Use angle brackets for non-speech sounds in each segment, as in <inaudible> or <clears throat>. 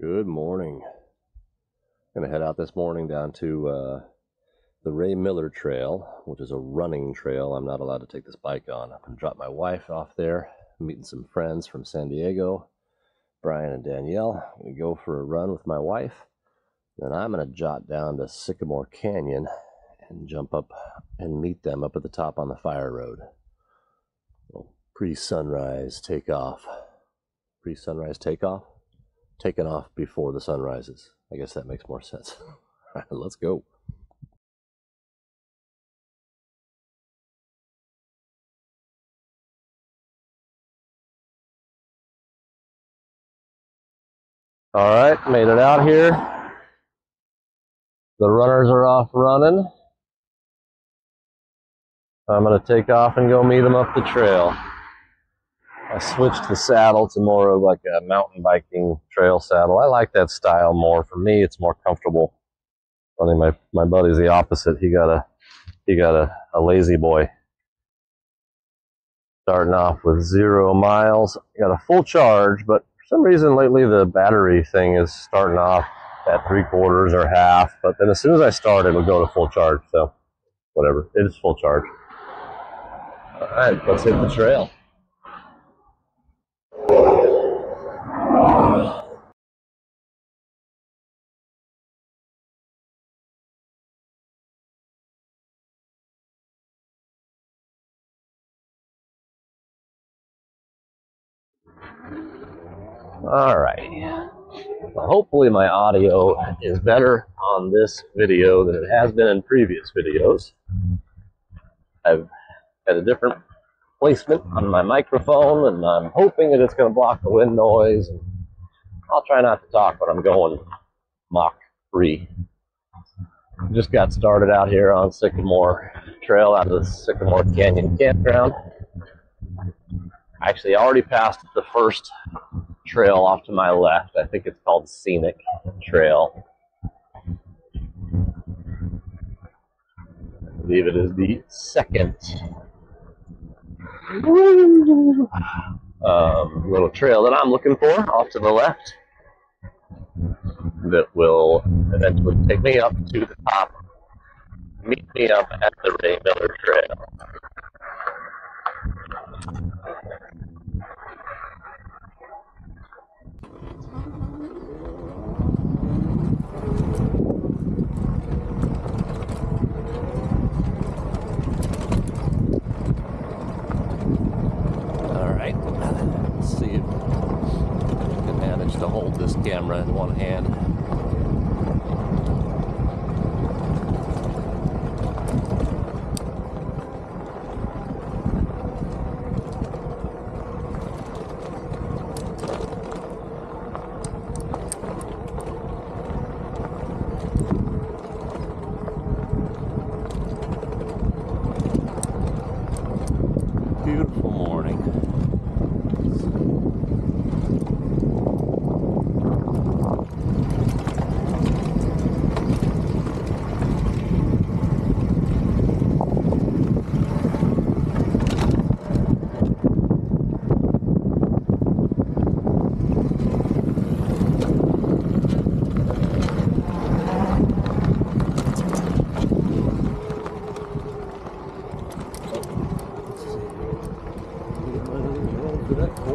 Good morning. I'm Gonna head out this morning down to uh, the Ray Miller Trail, which is a running trail. I'm not allowed to take this bike on. I'm gonna drop my wife off there, meeting some friends from San Diego, Brian and Danielle. I'm gonna go for a run with my wife. Then I'm gonna jot down to Sycamore Canyon and jump up and meet them up at the top on the fire road. Pre sunrise takeoff. Pre sunrise takeoff? Taking off before the sun rises. I guess that makes more sense. <laughs> Let's go. All right, made it out here. The runners are off running. I'm going to take off and go meet them up the trail. I switched the saddle to more of like a mountain biking trail saddle. I like that style more. For me, it's more comfortable. Funny, my, my buddy's the opposite. He got a he got a, a lazy boy. Starting off with zero miles. Got a full charge, but for some reason lately the battery thing is starting off at three quarters or half. But then as soon as I start, it'll go to full charge. So whatever, it is full charge. All right, let's hit the trail. All right. Well, hopefully my audio is better on this video than it has been in previous videos. I've had a different placement on my microphone and I'm hoping that it's going to block the wind noise. And I'll try not to talk when I'm going Mach 3. Just got started out here on Sycamore Trail out of the Sycamore Canyon Campground. Actually, I already passed the first trail off to my left. I think it's called Scenic Trail. I believe it is the second um, little trail that I'm looking for off to the left that will eventually take me up to the top, meet me up at the Ray Miller Trail. All right, let's see if I can manage to hold this camera in one hand. Beautiful morning.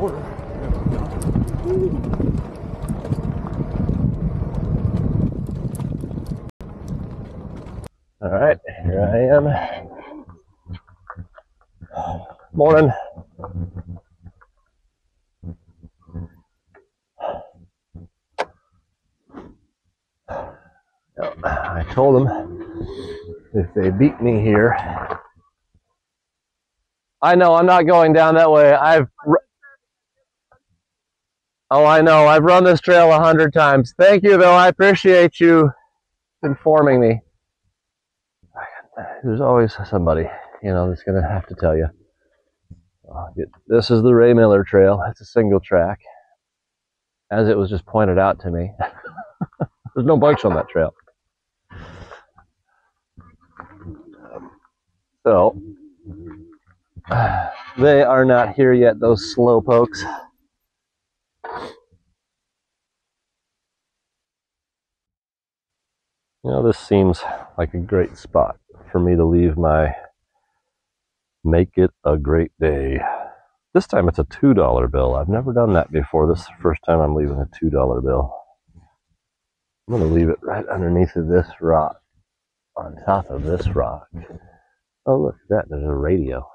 All right, here I am. Morning. I told them if they beat me here, I know I'm not going down that way. I've Oh, I know. I've run this trail a hundred times. Thank you, though. I appreciate you informing me. There's always somebody, you know, that's going to have to tell you. This is the Ray Miller Trail. It's a single track, as it was just pointed out to me. <laughs> There's no bikes on that trail. So, they are not here yet, those slow pokes. You know, this seems like a great spot for me to leave my Make It a Great Day. This time it's a $2 bill. I've never done that before. This is the first time I'm leaving a $2 bill. I'm going to leave it right underneath of this rock, on top of this rock. Oh, look at that. There's a radio.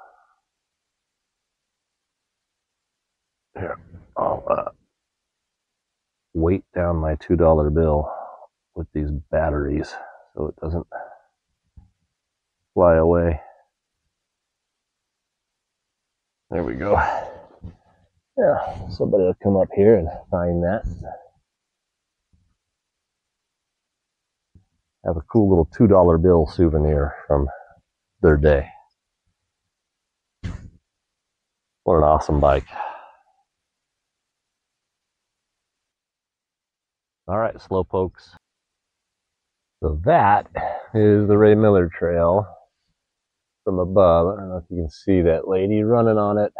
Here, I'll uh, weight down my $2 bill with these batteries so it doesn't fly away. There we go. Yeah, somebody will come up here and find that. Have a cool little $2 bill souvenir from their day. What an awesome bike. All right, slow pokes. So that is the Ray Miller Trail from above. I don't know if you can see that lady running on it.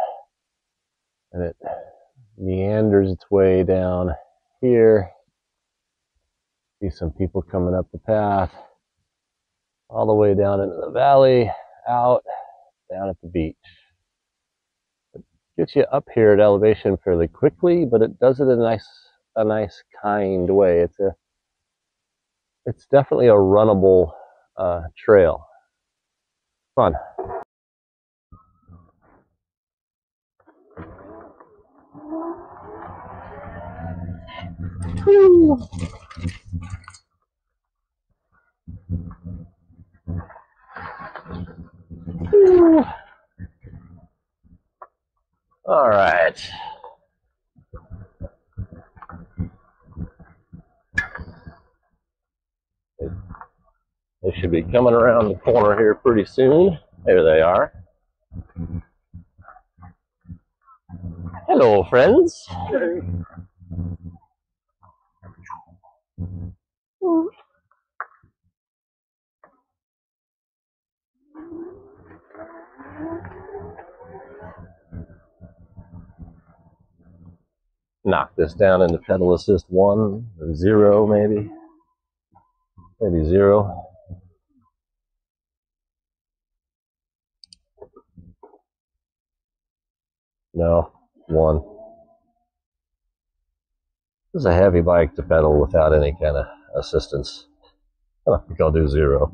And it meanders its way down here. See some people coming up the path. All the way down into the valley, out, down at the beach. It gets you up here at elevation fairly quickly, but it does it in a nice, a nice kind way. It's a it's definitely a runnable uh, trail. Fun. All right. They should be coming around the corner here pretty soon. There they are. Hello, friends. Knock this down into pedal assist one or zero, maybe. Maybe zero. No, one. This is a heavy bike to pedal without any kind of assistance. I think I'll do zero.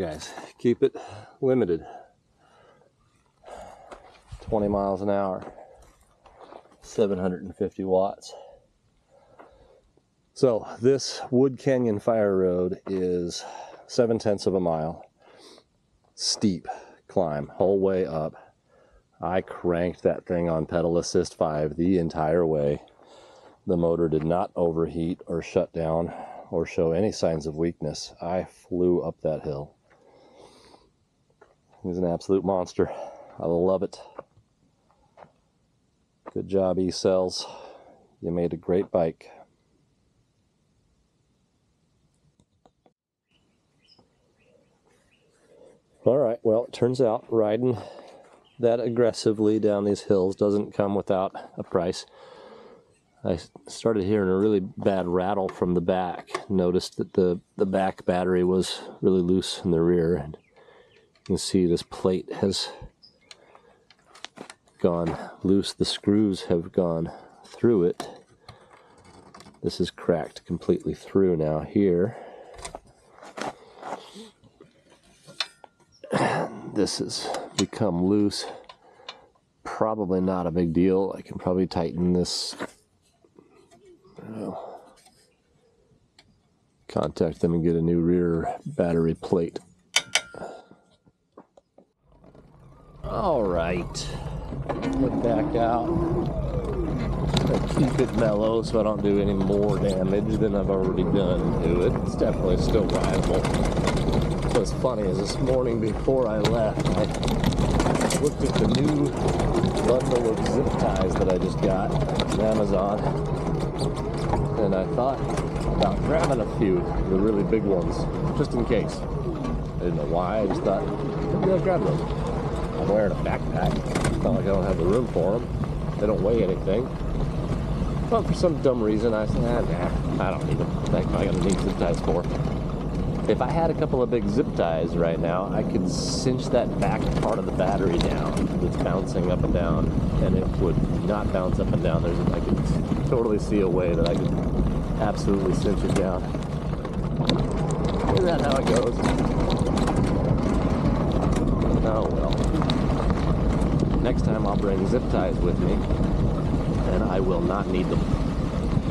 Guys, keep it limited 20 miles an hour, 750 watts. So, this Wood Canyon Fire Road is seven tenths of a mile, steep climb, whole way up. I cranked that thing on pedal assist 5 the entire way. The motor did not overheat or shut down or show any signs of weakness. I flew up that hill. He's an absolute monster. I love it. Good job, E-Cells. You made a great bike. All right, well, it turns out riding that aggressively down these hills doesn't come without a price. I started hearing a really bad rattle from the back. Noticed that the, the back battery was really loose in the rear. And you can see this plate has gone loose. The screws have gone through it. This is cracked completely through now here. <clears throat> This has become loose. Probably not a big deal. I can probably tighten this uh, contact them and get a new rear battery plate. All right, put back out. keep it mellow so I don't do any more damage than I've already done to it. It's definitely still viable. What's funny is this morning before I left, I looked at the new bundle of zip ties that I just got from Amazon, and I thought about grabbing a few, the really big ones, just in case. I didn't know why, I just thought, maybe I'll grab them. I'm wearing a backpack. It's not like I don't have the room for them. They don't weigh anything. But for some dumb reason, I said, ah, nah, I don't need them. What am I going to need zip ties for? If I had a couple of big zip ties right now, I could cinch that back part of the battery down that's bouncing up and down, and it would not bounce up and down. There's, I could totally see a way that I could absolutely cinch it down. Isn't that how it goes? Oh well. Next time I'll bring zip ties with me, and I will not need them.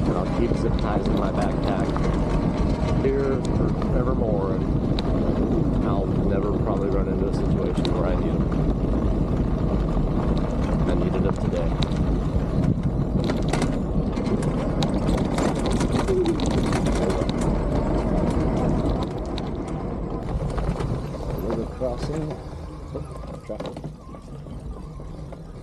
And I'll keep zip ties in my backpack here forevermore, and I'll never probably run into a situation where I need them. I needed them today.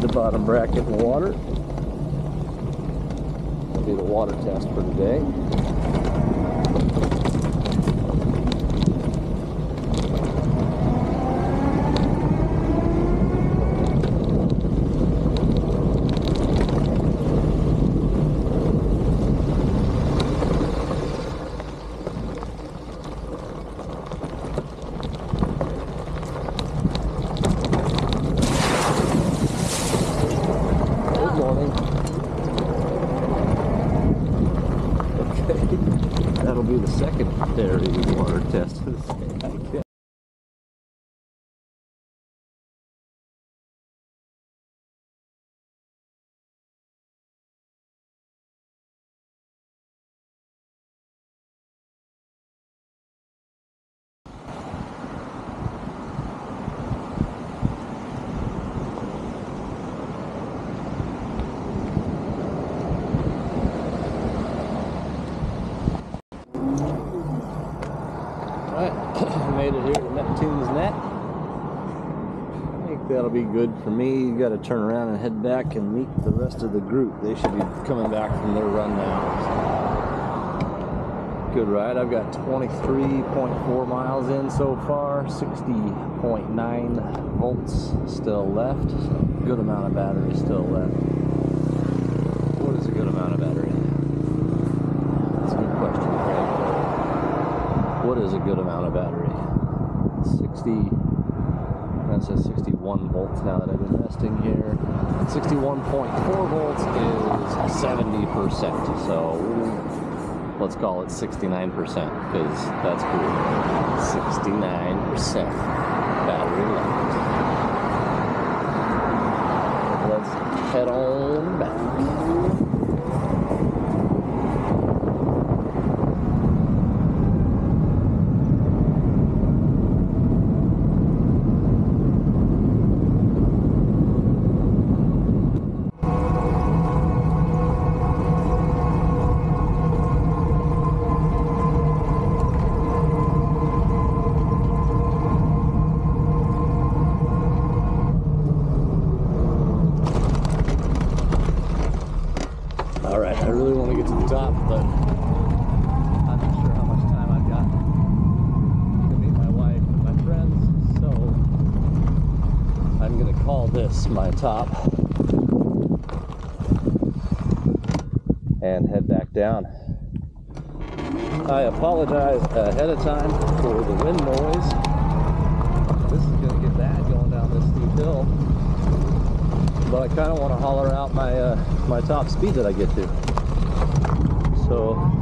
the bottom bracket in water. That'll be the water test for today. That'll be good for me. You got to turn around and head back and meet the rest of the group. They should be coming back from their run now. Good ride. I've got 23.4 miles in so far, 60.9 volts still left. So good amount of battery still left. What is a good amount of battery? That's a good question. What is a good amount of battery? 60 that says 61 volts now that I've been resting here. 61.4 volts is 70%. So let's call it 69% because that's cool. 69% battery left. Let's head on back. All right, I really want to get to the top, but I'm not sure how much time I've got to meet my wife and my friends, so I'm going to this my top and head back down. I apologize ahead of time for the wind noise. This is going to get bad going down this steep hill but I kind of want to holler out my uh, my top speed that I get to. So